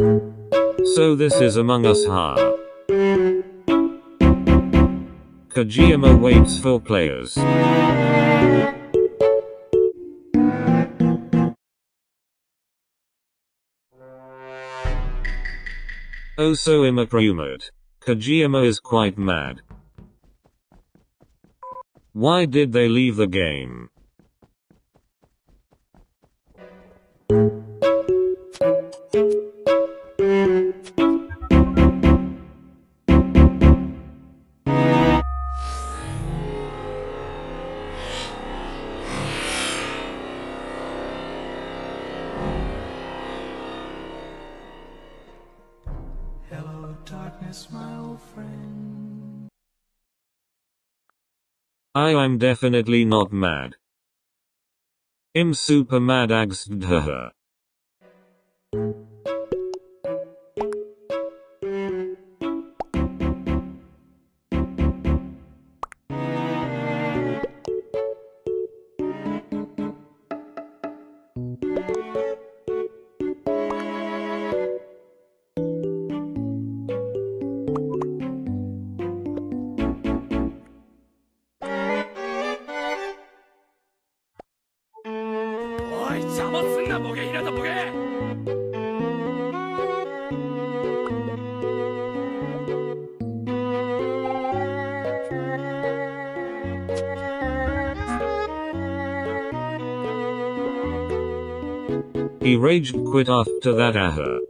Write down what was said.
So this is Among Us Ha. Kageyama waits for players. Oh so rumored. Kageyama is quite mad. Why did they leave the game? Hello, darkness, my old friend. I am definitely not mad. I'm super mad agstdhaha. おい邪魔すんなボケひなたボケ「 He rage quit after that aha.